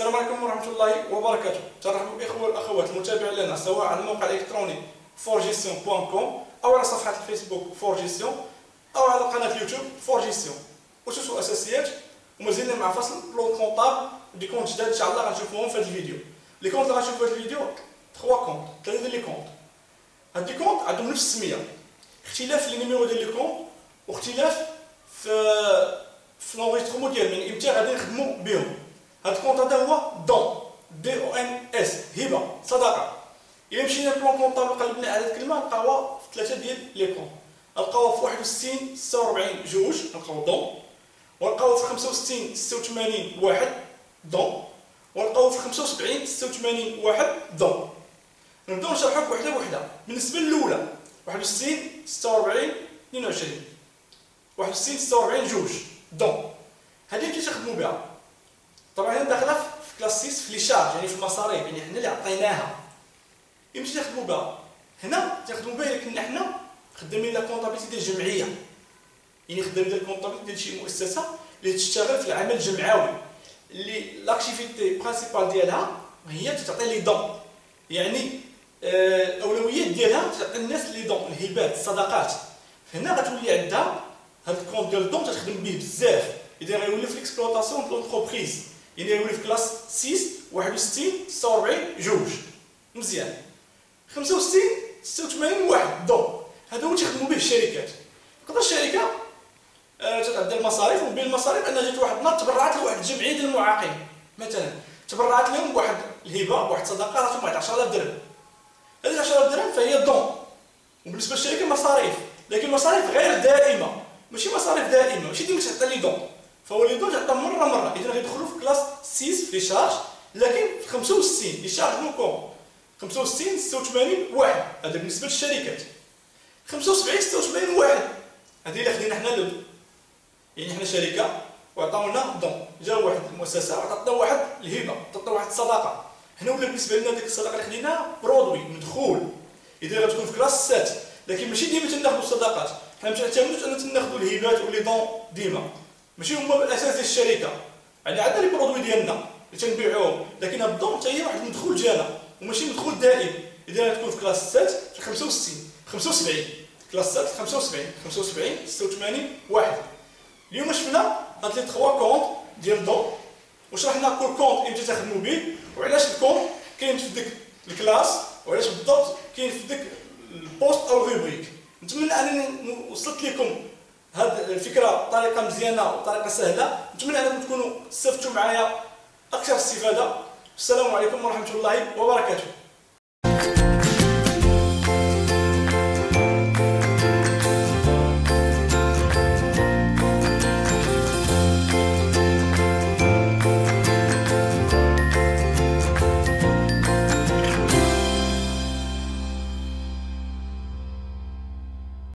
السلام عليكم ورحمة الله وبركاته. ترحبوا بالإخوة والأخوات المتابعين لنا سواء على الموقع الإلكتروني forgestion.com أو على صفحة الفيسبوك forgestion أو على قناة اليوتيوب forgestion. أسس وأساسيات ومازلنا مع فصل plan comptable des comptes جداد إن شاء الله غنشوفوهم في هذا الفيديو. les comptes اللي غنشوفوا في هذا الفيديو trois comptes ثلاثة ديال les comptes. هاد les comptes عندهم نفس السمية. اختلاف les numéros ديال les comptes واختلاف في في l'enregistrement ديالهم يعني إمتى غادي نخدموا بهم. هاد ال compte هذا هو dons D O N S هبه صدقه الا مشينا plan comptable قلبنا على الكلمة نلقاوها في ثلاثة ديال les comptes نلقاوها في 61 46 جوج نلقاو dons ونلقاوها في 65 86 واحد dons ونلقاوها في 75 86 واحد dons نبداو نشرحوك وحده بوحده بالنسبة للاولى 61 46 22 61 46 جوج dons هذه كيفاش نخدموا بها طبعا هنا داخله في classe 6 في les charges يعني في المصاريف يعني حنا اللي عطيناها. يمشي تخدموا بها. هنا تخدموا بها لكن حنا خدامين la comptabilité ديال الجمعية. يعني خدامين ديال ال comptabilité ديال شي مؤسسة اللي تشتغل في العمل الجمعوي. اللي l'activité principale ديالها هي تعطي les dons. يعني آه، الاولويات ديالها تعطي الناس les dons الهبات الصدقات هنا غتولي عندها هاد ال compte ديال ال dons تخدم به بزاف. إذا غيولي في ال exploitation ديال l'entreprise يعني غيولي في classe 6 61 46 جوج. مزيان. 65 86 واحد. dons هذا هو تيخدموا به الشركات. تقدر الشركة آه تتعدى المصاريف وبين المصاريف ان جات واحد النهار تبرعت لواحد الجمعية ديال المعاقين. مثلا تبرعت لهم بواحد الهبة بواحد الصدقة عطاتهم واحد 10000 درهم. هذه 10000 درهم فهي dons. وبالنسبة للشركة مصاريف. لكن المصاريف غير دائمة. ماشي مصاريف دائمة ماشي ديما تعطي les dons. فهو les dons تعطى مرة مرة. إذا غيدخلوا في classe 6 في charges لكن في 65 les charges non 65 86 واحد. هذا بالنسبة للشركات. 75 86 واحد. هذه اللي خدينا حنا لب يعني حنا شركة وعطاونا dons جا واحد المؤسسة وعطاتنا واحد الهبة عطاتنا واحد الصدقه هنا ولا بالنسبة لنا ديك الصدقه اللي خديناها produit مدخول. إذا غتكون في classe 6 لكن ماشي ديما تناخذوا الصدقات حنا ما تعتمدوش ان تناخذوا الهبات و les dons ديما. ماشي هما الاساس ديال الشركة. يعني عندنا les produits ديالنا اللي تنبيعوهم لكن ال dons حتى هي واحد المدخول ديالنا وماشي مدخول دائم. إذا تكون في classe 6 في 65 75 classe 6 75 75 86 واحد. اليوم شفنا؟ هاد les 3 comptes ديال dons وشرحنا كل compte إمتى تخدموا به وعلاش ال compte كاين في ديك ال classe؟ وعلاش بالضبط كاين في ديك ال poste أو ال rubrique نتمنى أنني وصلت لكم هاد الفكرة بطريقة مزيانة وطريقه سهلة. نتمنى أنكم تكونوا استفدتوا معايا أكثر استفادة. السلام عليكم ورحمة الله وبركاته.